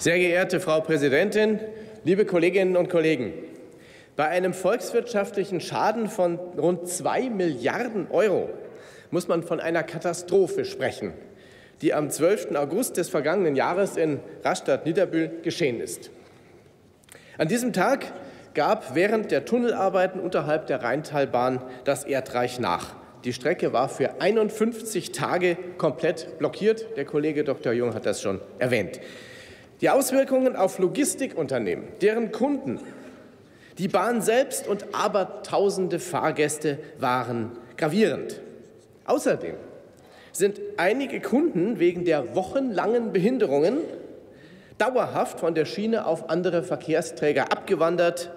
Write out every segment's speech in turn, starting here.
Sehr geehrte Frau Präsidentin, liebe Kolleginnen und Kollegen! Bei einem volkswirtschaftlichen Schaden von rund 2 Milliarden Euro muss man von einer Katastrophe sprechen, die am 12. August des vergangenen Jahres in Rastatt-Niederbühl geschehen ist. An diesem Tag gab während der Tunnelarbeiten unterhalb der Rheintalbahn das Erdreich nach. Die Strecke war für 51 Tage komplett blockiert. Der Kollege Dr. Jung hat das schon erwähnt. Die Auswirkungen auf Logistikunternehmen, deren Kunden, die Bahn selbst und abertausende Fahrgäste waren gravierend. Außerdem sind einige Kunden wegen der wochenlangen Behinderungen dauerhaft von der Schiene auf andere Verkehrsträger abgewandert,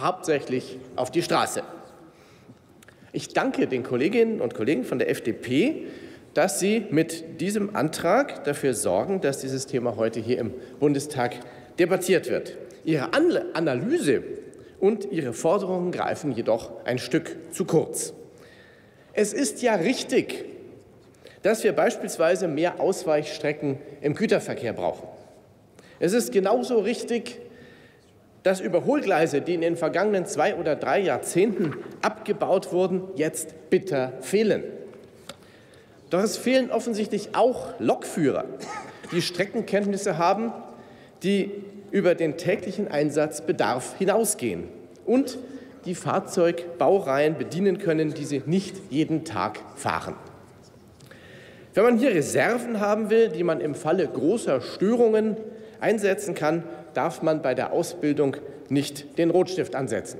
hauptsächlich auf die Straße. Ich danke den Kolleginnen und Kollegen von der FDP, dass sie mit diesem Antrag dafür sorgen, dass dieses Thema heute hier im Bundestag debattiert wird. Ihre Analyse und ihre Forderungen greifen jedoch ein Stück zu kurz. Es ist ja richtig, dass wir beispielsweise mehr Ausweichstrecken im Güterverkehr brauchen. Es ist genauso richtig, dass Überholgleise, die in den vergangenen zwei oder drei Jahrzehnten abgebaut wurden, jetzt bitter fehlen. Doch es fehlen offensichtlich auch Lokführer, die Streckenkenntnisse haben, die über den täglichen Einsatzbedarf hinausgehen und die Fahrzeugbaureihen bedienen können, die sie nicht jeden Tag fahren. Wenn man hier Reserven haben will, die man im Falle großer Störungen einsetzen kann, darf man bei der Ausbildung nicht den Rotstift ansetzen.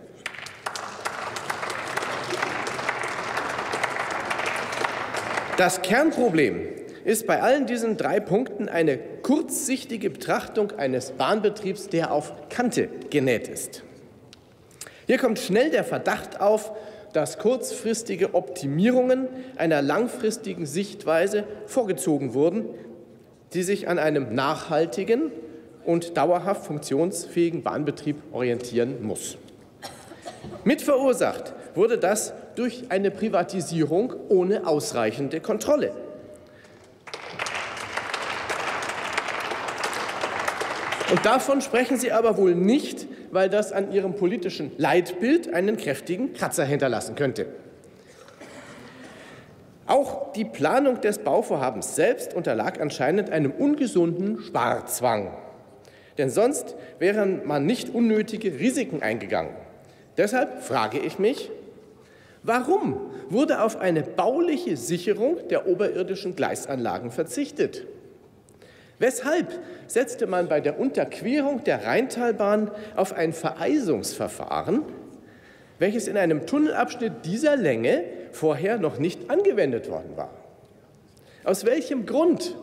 Das Kernproblem ist bei allen diesen drei Punkten eine kurzsichtige Betrachtung eines Bahnbetriebs, der auf Kante genäht ist. Hier kommt schnell der Verdacht auf, dass kurzfristige Optimierungen einer langfristigen Sichtweise vorgezogen wurden, die sich an einem nachhaltigen und dauerhaft funktionsfähigen Bahnbetrieb orientieren muss. Mitverursacht wurde das durch eine Privatisierung ohne ausreichende Kontrolle. Und davon sprechen Sie aber wohl nicht, weil das an Ihrem politischen Leitbild einen kräftigen Kratzer hinterlassen könnte. Auch die Planung des Bauvorhabens selbst unterlag anscheinend einem ungesunden Sparzwang. Denn sonst wäre man nicht unnötige Risiken eingegangen. Deshalb frage ich mich, warum wurde auf eine bauliche Sicherung der oberirdischen Gleisanlagen verzichtet? Weshalb setzte man bei der Unterquerung der Rheintalbahn auf ein Vereisungsverfahren, welches in einem Tunnelabschnitt dieser Länge vorher noch nicht angewendet worden war? Aus welchem Grund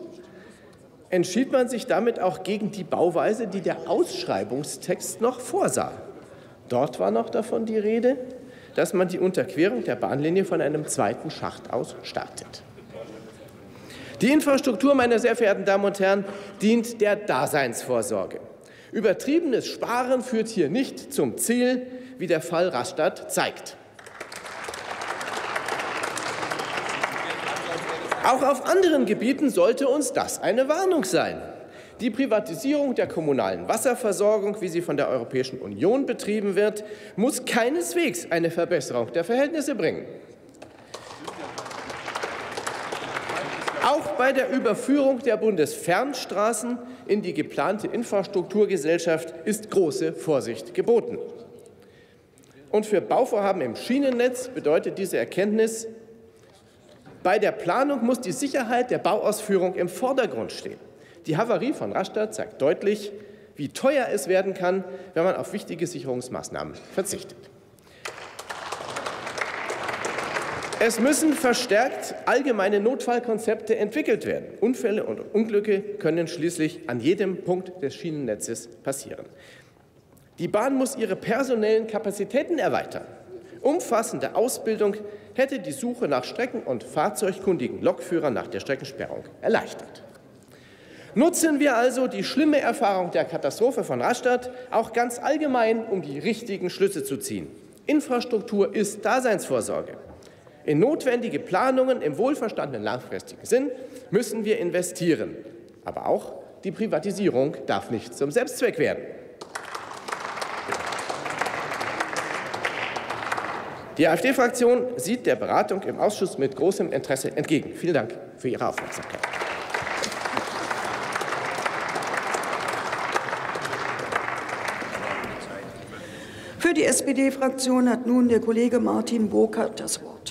entschied man sich damit auch gegen die Bauweise, die der Ausschreibungstext noch vorsah? Dort war noch davon die Rede, dass man die Unterquerung der Bahnlinie von einem zweiten Schacht aus startet. Die Infrastruktur, meine sehr verehrten Damen und Herren, dient der Daseinsvorsorge. Übertriebenes Sparen führt hier nicht zum Ziel, wie der Fall Rastatt zeigt. Auch auf anderen Gebieten sollte uns das eine Warnung sein. Die Privatisierung der kommunalen Wasserversorgung, wie sie von der Europäischen Union betrieben wird, muss keineswegs eine Verbesserung der Verhältnisse bringen. Auch bei der Überführung der Bundesfernstraßen in die geplante Infrastrukturgesellschaft ist große Vorsicht geboten. Und für Bauvorhaben im Schienennetz bedeutet diese Erkenntnis, bei der Planung muss die Sicherheit der Bauausführung im Vordergrund stehen. Die Havarie von Rastatt zeigt deutlich, wie teuer es werden kann, wenn man auf wichtige Sicherungsmaßnahmen verzichtet. Es müssen verstärkt allgemeine Notfallkonzepte entwickelt werden. Unfälle und Unglücke können schließlich an jedem Punkt des Schienennetzes passieren. Die Bahn muss ihre personellen Kapazitäten erweitern. Umfassende Ausbildung hätte die Suche nach Strecken- und fahrzeugkundigen Lokführern nach der Streckensperrung erleichtert. Nutzen wir also die schlimme Erfahrung der Katastrophe von Rastatt auch ganz allgemein, um die richtigen Schlüsse zu ziehen. Infrastruktur ist Daseinsvorsorge. In notwendige Planungen im wohlverstandenen langfristigen Sinn müssen wir investieren. Aber auch die Privatisierung darf nicht zum Selbstzweck werden. Die AfD-Fraktion sieht der Beratung im Ausschuss mit großem Interesse entgegen. Vielen Dank für Ihre Aufmerksamkeit. Für die SPD-Fraktion hat nun der Kollege Martin Burkhardt das Wort.